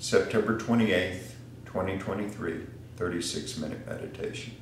September 28th, 2023, 36 minute meditation.